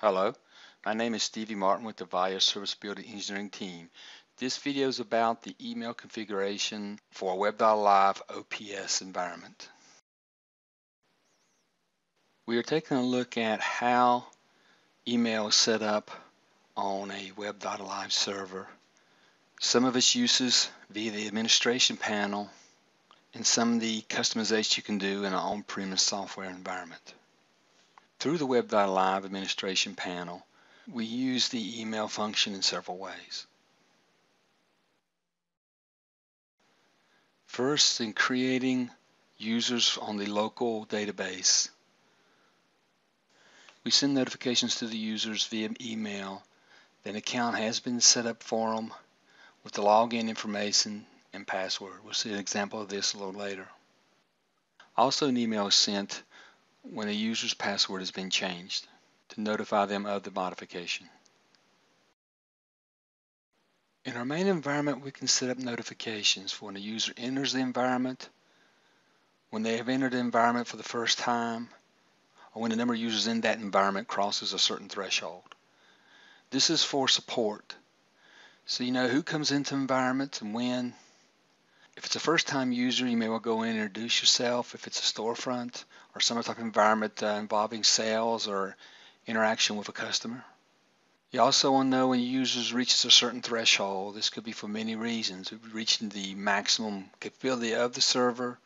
Hello, my name is Stevie Martin with the Avaya Service Serviceability Engineering team. This video is about the email configuration for a Web.Alive OPS environment. We are taking a look at how email is set up on a Web.Alive server, some of its uses via the administration panel, and some of the customization you can do in an on-premise software environment. Through the Web.Alive administration panel, we use the email function in several ways. First, in creating users on the local database, we send notifications to the users via email that an account has been set up for them with the login information and password. We'll see an example of this a little later. Also, an email is sent when a user's password has been changed to notify them of the modification. In our main environment, we can set up notifications for when a user enters the environment, when they have entered the environment for the first time, or when the number of users in that environment crosses a certain threshold. This is for support. So you know who comes into environments and when, if it's a first-time user, you may well go in and introduce yourself if it's a storefront or some type of environment uh, involving sales or interaction with a customer. You also want to know when users reaches a certain threshold. This could be for many reasons. Reaching the maximum capability of the server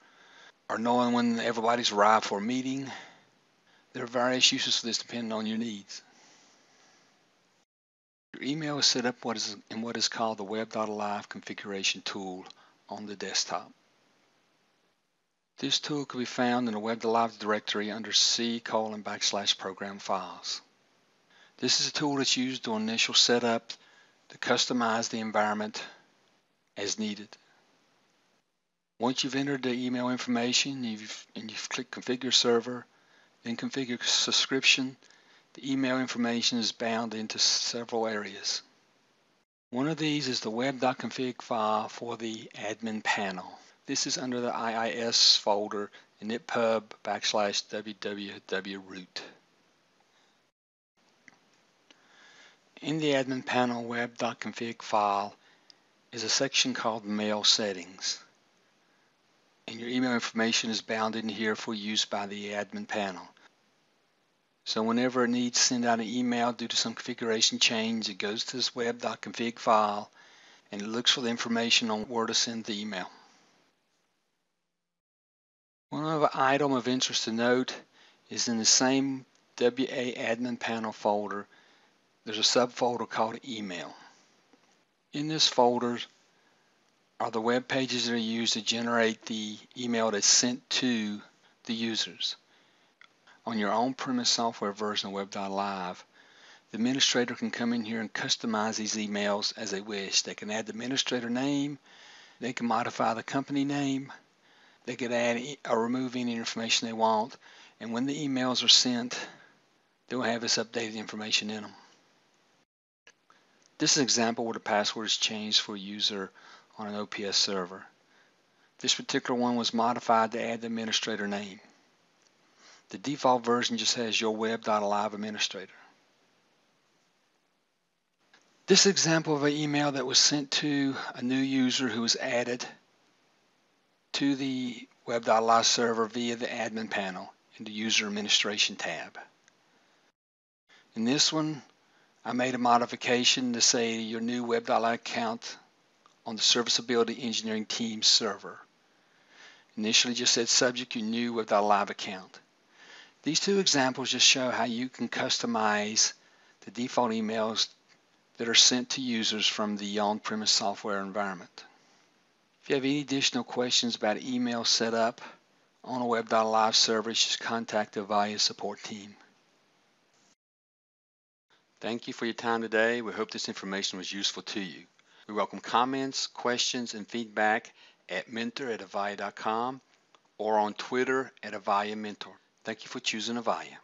or knowing when everybody's arrived for a meeting. There are various uses for this depending on your needs. Your email is set up what is in what is called the Web.Alive configuration tool on the desktop. This tool can be found in the Web.Alive directory under C colon backslash program files. This is a tool that's used to initial setup to customize the environment as needed. Once you've entered the email information you've, and you've clicked configure server, then configure subscription, the email information is bound into several areas. One of these is the web.config file for the admin panel. This is under the IIS folder in inetpub backslash www root. In the admin panel web.config file is a section called mail settings. And your email information is bound in here for use by the admin panel. So whenever it needs to send out an email due to some configuration change, it goes to this web.config file and it looks for the information on where to send the email. One other item of interest to note is in the same WA admin panel folder, there's a subfolder called email. In this folder are the web pages that are used to generate the email that's sent to the users on your on-premise software version of Web.Alive, the administrator can come in here and customize these emails as they wish. They can add the administrator name, they can modify the company name, they can add or remove any information they want, and when the emails are sent, they'll have this updated information in them. This is an example where the password is changed for a user on an OPS server. This particular one was modified to add the administrator name. The default version just has your web.alive administrator. This example of an email that was sent to a new user who was added to the web.alive server via the admin panel in the user administration tab. In this one, I made a modification to say your new web.alive account on the serviceability engineering team server. Initially just said subject your new web.alive account. These two examples just show how you can customize the default emails that are sent to users from the on-premise software environment. If you have any additional questions about email setup on a web.alive server, just contact the Avaya support team. Thank you for your time today. We hope this information was useful to you. We welcome comments, questions, and feedback at mentor at avaya.com or on Twitter at Avaya Mentor. Thank you for choosing Avaya.